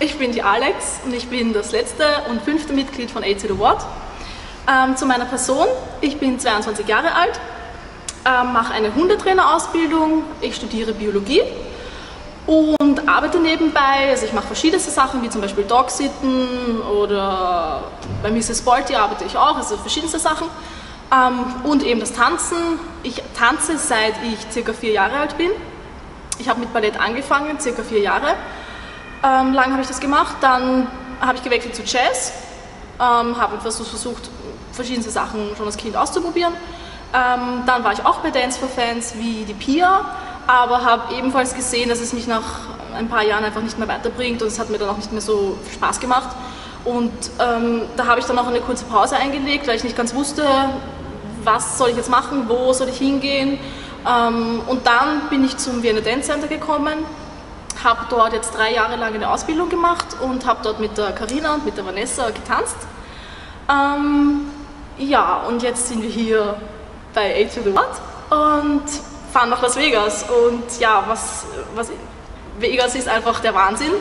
ich bin die Alex und ich bin das letzte und fünfte Mitglied von AC What. Ähm, zu meiner Person, ich bin 22 Jahre alt, ähm, mache eine Hundetrainerausbildung, ich studiere Biologie und arbeite nebenbei. Also ich mache verschiedene Sachen, wie zum Beispiel Dogsitten oder bei Mrs. Balti arbeite ich auch, also verschiedenste Sachen. Ähm, und eben das Tanzen. Ich tanze seit ich circa vier Jahre alt bin. Ich habe mit Ballett angefangen, circa vier Jahre. Ähm, lang habe ich das gemacht. Dann habe ich gewechselt zu Jazz. Ähm, habe versucht, verschiedene Sachen schon als Kind auszuprobieren. Ähm, dann war ich auch bei Dance for Fans wie die Pia, aber habe ebenfalls gesehen, dass es mich nach ein paar Jahren einfach nicht mehr weiterbringt und es hat mir dann auch nicht mehr so Spaß gemacht. Und ähm, da habe ich dann auch eine kurze Pause eingelegt, weil ich nicht ganz wusste, was soll ich jetzt machen, wo soll ich hingehen. Ähm, und dann bin ich zum Vienna Dance Center gekommen, habe dort jetzt drei Jahre lang eine Ausbildung gemacht und habe dort mit der Karina und mit der Vanessa getanzt. Ähm, ja, und jetzt sind wir hier bei A to the What und fahren nach Las Vegas. Und ja, was, was Vegas ist einfach der Wahnsinn.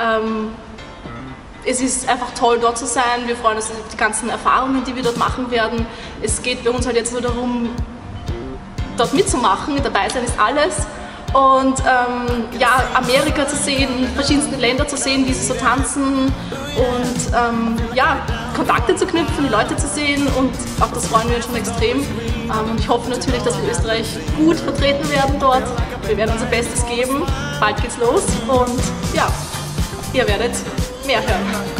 Ähm, es ist einfach toll, dort zu sein. Wir freuen uns auf die ganzen Erfahrungen, die wir dort machen werden. Es geht bei uns halt jetzt nur darum, dort mitzumachen. Dabei sein ist alles. Und ähm, ja, Amerika zu sehen, verschiedenste Länder zu sehen, wie sie so tanzen und ähm, ja, Kontakte zu knüpfen, die Leute zu sehen und auch das freuen wir uns schon extrem. Ähm, und ich hoffe natürlich, dass wir Österreich gut vertreten werden dort. Wir werden unser Bestes geben. Bald geht's los und ja, ihr werdet mehr hören.